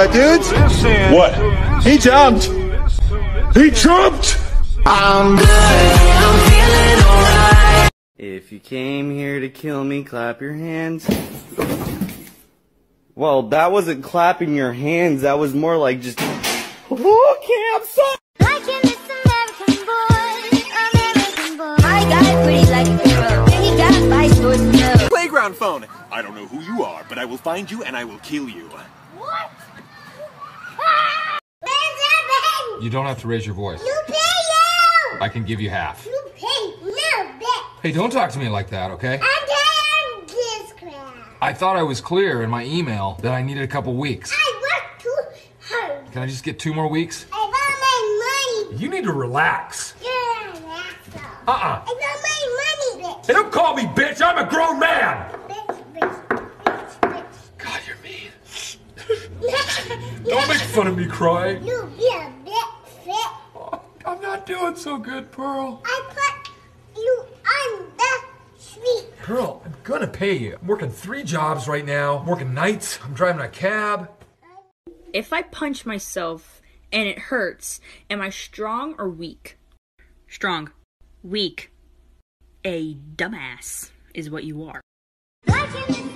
uh, dudes? What? He jumped. He jumped! I'm good, I'm feeling alright. If you came here to kill me, clap your hands. Well, that wasn't clapping your hands, that was more like just. Okay, I'm sorry! Like in this American boy, American boy. My guy pretty like a girl. He got five stores to know. Playground phone. I don't know who you are, but I will find you and I will kill you. What? You don't have to raise your voice. You pay you! I can give you half. You pay no bet. Hey, don't talk to me like that, okay? I'm damn this crap. I thought I was clear in my email that I needed a couple weeks. I work too hard. Can I just get two more weeks? I want my money. You need to relax. You're an asshole. Uh-uh. I want my money, bitch. Hey, don't call me bitch. I'm a grown man. Bitch, bitch, bitch, bitch. God, you're mean. Don't make fun of me crying. You doing so good, Pearl. I put you on the street. Pearl, I'm gonna pay you. I'm working three jobs right now. I'm working nights. I'm driving a cab. If I punch myself and it hurts, am I strong or weak? Strong. Weak. A dumbass is what you are. Like in this